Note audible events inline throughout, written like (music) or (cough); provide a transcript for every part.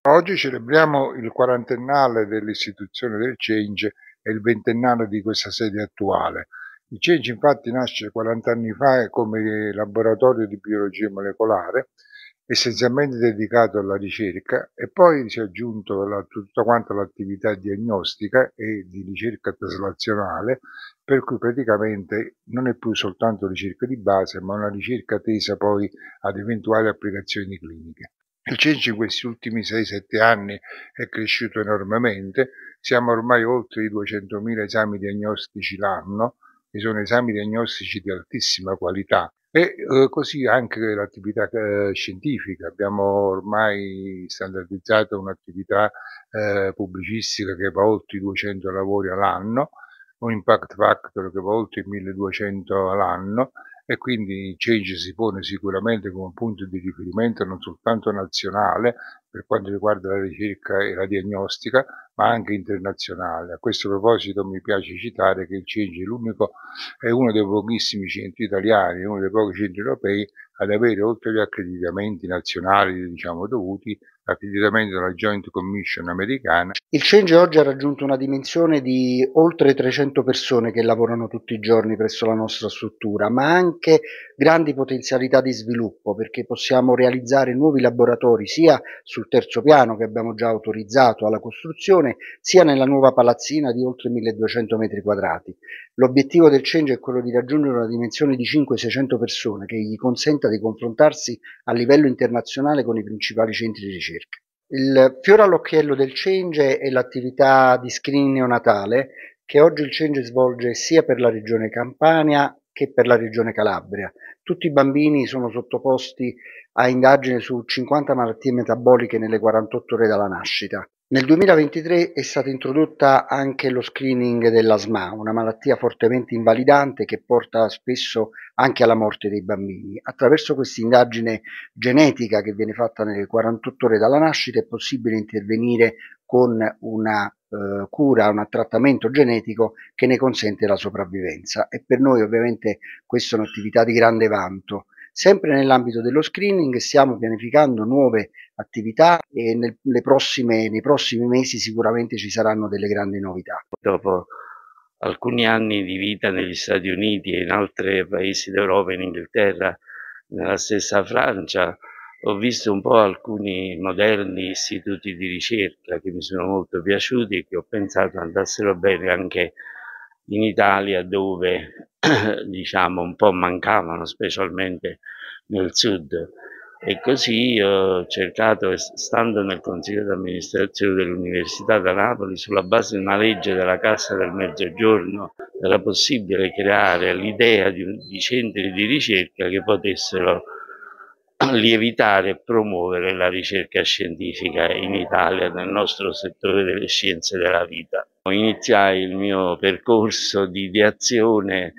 Oggi celebriamo il quarantennale dell'istituzione del Change e il ventennale di questa sede attuale. Il Change infatti nasce 40 anni fa come laboratorio di biologia molecolare, essenzialmente dedicato alla ricerca e poi si è aggiunto la, tutta quanta l'attività diagnostica e di ricerca traslazionale, per cui praticamente non è più soltanto ricerca di base, ma una ricerca tesa poi ad eventuali applicazioni cliniche. Il censo in questi ultimi 6-7 anni è cresciuto enormemente, siamo ormai oltre i 200.000 esami diagnostici l'anno, che sono esami diagnostici di altissima qualità. E eh, così anche l'attività eh, scientifica. Abbiamo ormai standardizzato un'attività eh, pubblicistica che va oltre i 200 lavori all'anno, un impact factor che va oltre i 1200 all'anno e quindi Change si pone sicuramente come punto di riferimento non soltanto nazionale per quanto riguarda la ricerca e la diagnostica, ma anche internazionale. A questo proposito mi piace citare che il Change è, è uno dei pochissimi centri italiani, uno dei pochi centri europei ad avere oltre gli accreditamenti nazionali diciamo, dovuti l'accreditamento della Joint Commission americana. Il Change oggi ha raggiunto una dimensione di oltre 300 persone che lavorano tutti i giorni presso la nostra struttura, ma anche grandi potenzialità di sviluppo perché possiamo realizzare nuovi laboratori sia sul terzo piano che abbiamo già autorizzato alla costruzione, sia nella nuova palazzina di oltre 1200 metri quadrati. L'obiettivo del Change è quello di raggiungere una dimensione di 500-600 persone che gli consenta di confrontarsi a livello internazionale con i principali centri di ricerca. Il fiore all'occhiello del Change è l'attività di screening neonatale che oggi il Change svolge sia per la regione Campania che per la regione Calabria. Tutti i bambini sono sottoposti a indagine su 50 malattie metaboliche nelle 48 ore dalla nascita. Nel 2023 è stata introdotta anche lo screening dell'asma, una malattia fortemente invalidante che porta spesso anche alla morte dei bambini. Attraverso questa indagine genetica che viene fatta nelle 48 ore dalla nascita è possibile intervenire con una eh, cura, un trattamento genetico che ne consente la sopravvivenza e per noi ovviamente questa è un'attività di grande vanto. Sempre nell'ambito dello screening stiamo pianificando nuove attività e nel, prossime, nei prossimi mesi sicuramente ci saranno delle grandi novità. Dopo alcuni anni di vita negli Stati Uniti e in altri paesi d'Europa, in Inghilterra, nella stessa Francia, ho visto un po' alcuni moderni istituti di ricerca che mi sono molto piaciuti e che ho pensato andassero bene anche in Italia dove (clears throat) diciamo un po' mancavano specialmente nel sud e così ho cercato, stando nel consiglio di amministrazione dell'Università da Napoli, sulla base di una legge della Cassa del Mezzogiorno, era possibile creare l'idea di, di centri di ricerca che potessero (clears throat) lievitare e promuovere la ricerca scientifica in Italia nel nostro settore delle scienze della vita. Iniziai il mio percorso di ideazione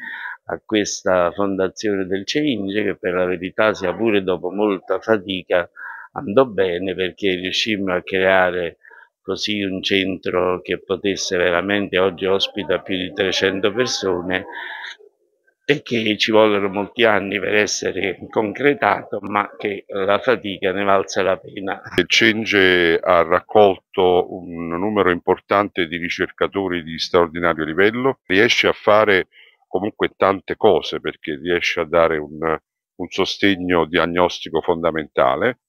a questa fondazione del Change che per la verità sia pure dopo molta fatica andò bene perché riuscimmo a creare così un centro che potesse veramente oggi ospita più di 300 persone e che ci vollero molti anni per essere concretato, ma che la fatica ne valse la pena. Cenge ha raccolto un numero importante di ricercatori di straordinario livello, riesce a fare comunque tante cose perché riesce a dare un, un sostegno diagnostico fondamentale.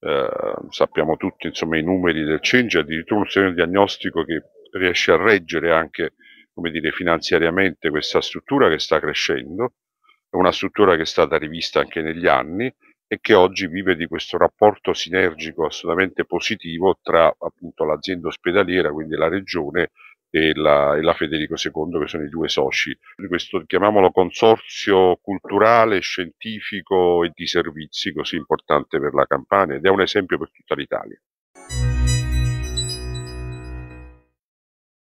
Eh, sappiamo tutti insomma, i numeri del Cenge, addirittura un sostegno diagnostico che riesce a reggere anche come dire, finanziariamente questa struttura che sta crescendo, è una struttura che è stata rivista anche negli anni e che oggi vive di questo rapporto sinergico assolutamente positivo tra appunto l'azienda ospedaliera, quindi la regione e la, e la, Federico II che sono i due soci di questo chiamiamolo consorzio culturale, scientifico e di servizi così importante per la Campania ed è un esempio per tutta l'Italia.